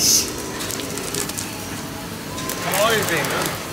How are you being?